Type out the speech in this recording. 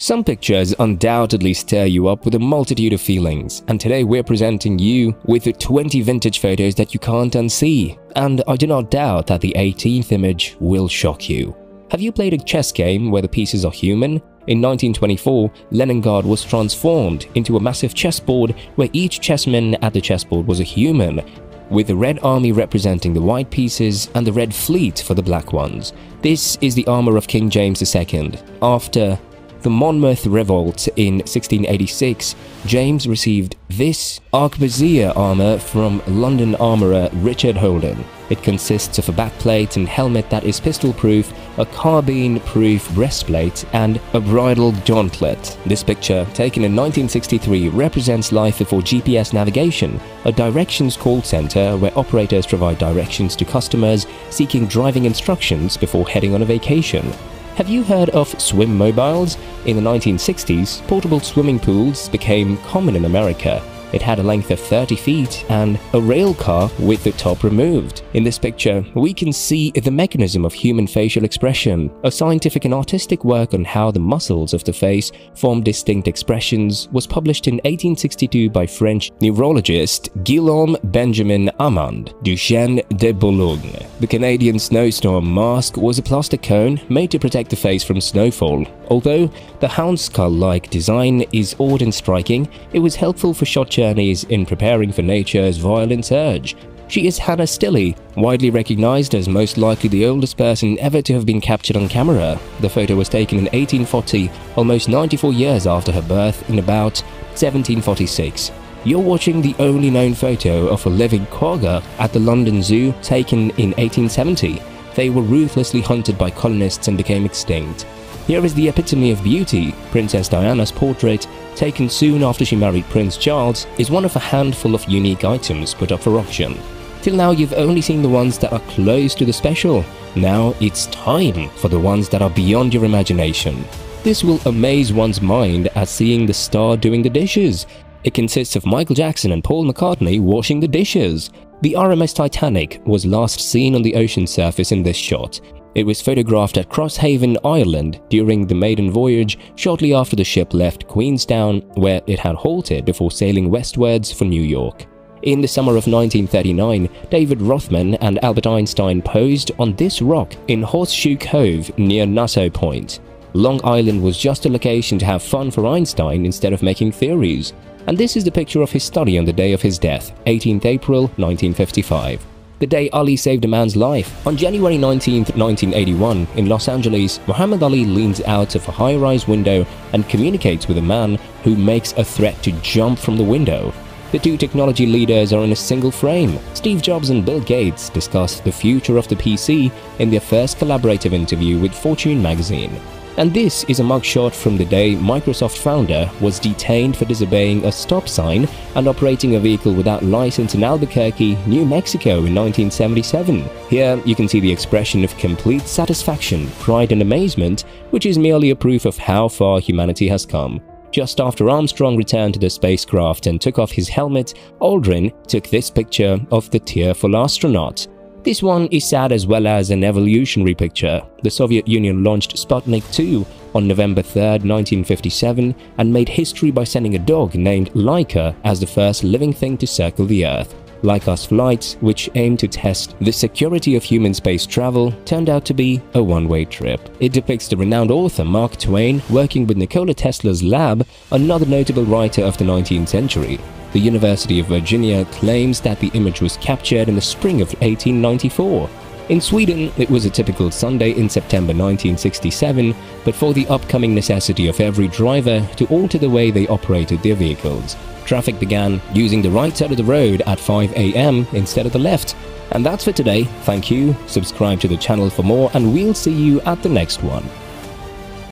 Some pictures undoubtedly stir you up with a multitude of feelings, and today we're presenting you with 20 vintage photos that you can't unsee, and I do not doubt that the 18th image will shock you. Have you played a chess game where the pieces are human? In 1924, Leningrad was transformed into a massive chessboard where each chessman at the chessboard was a human, with the Red Army representing the white pieces and the Red Fleet for the black ones. This is the armor of King James II. After the Monmouth Revolt in 1686, James received this arquebusier armor from London armourer Richard Holden. It consists of a backplate and helmet that is pistol-proof, a carbine-proof breastplate, and a bridle gauntlet. This picture, taken in 1963, represents life before GPS navigation, a directions call center where operators provide directions to customers seeking driving instructions before heading on a vacation. Have you heard of swim mobiles? In the 1960s, portable swimming pools became common in America. It had a length of 30 feet and a rail car with the top removed. In this picture, we can see the mechanism of human facial expression, a scientific and artistic work on how the muscles of the face form distinct expressions was published in 1862 by French neurologist Guillaume Benjamin Amand Duchenne de Boulogne. The Canadian snowstorm mask was a plastic cone made to protect the face from snowfall. Although the hound skull-like design is odd and striking, it was helpful for shot journeys in preparing for nature's violent surge. She is Hannah Stilley, widely recognized as most likely the oldest person ever to have been captured on camera. The photo was taken in 1840, almost 94 years after her birth in about 1746. You're watching the only known photo of a living quagga at the London Zoo taken in 1870. They were ruthlessly hunted by colonists and became extinct. Here is the epitome of beauty. Princess Diana's portrait, taken soon after she married Prince Charles, is one of a handful of unique items put up for auction. Till now you've only seen the ones that are close to the special. Now it's time for the ones that are beyond your imagination. This will amaze one's mind as seeing the star doing the dishes. It consists of Michael Jackson and Paul McCartney washing the dishes. The RMS Titanic was last seen on the ocean surface in this shot. It was photographed at Crosshaven, Ireland during the maiden voyage shortly after the ship left Queenstown where it had halted before sailing westwards for New York. In the summer of 1939, David Rothman and Albert Einstein posed on this rock in Horseshoe Cove near Nassau Point. Long Island was just a location to have fun for Einstein instead of making theories. And this is the picture of his study on the day of his death, 18th April 1955 the day Ali saved a man's life. On January 19, 1981, in Los Angeles, Muhammad Ali leans out of a high-rise window and communicates with a man who makes a threat to jump from the window. The two technology leaders are in a single frame. Steve Jobs and Bill Gates discuss the future of the PC in their first collaborative interview with Fortune magazine. And this is a mugshot from the day Microsoft founder was detained for disobeying a stop sign and operating a vehicle without license in Albuquerque, New Mexico in 1977. Here you can see the expression of complete satisfaction, pride and amazement, which is merely a proof of how far humanity has come. Just after Armstrong returned to the spacecraft and took off his helmet, Aldrin took this picture of the tearful astronaut. This one is sad as well as an evolutionary picture. The Soviet Union launched Sputnik 2 on November 3, 1957 and made history by sending a dog named Laika as the first living thing to circle the Earth. Laika's flights, which aimed to test the security of human space travel, turned out to be a one-way trip. It depicts the renowned author Mark Twain working with Nikola Tesla's lab, another notable writer of the 19th century. The University of Virginia claims that the image was captured in the spring of 1894. In Sweden, it was a typical Sunday in September 1967, but for the upcoming necessity of every driver to alter the way they operated their vehicles. Traffic began using the right side of the road at 5 am instead of the left. And that's for today. Thank you, subscribe to the channel for more, and we'll see you at the next one.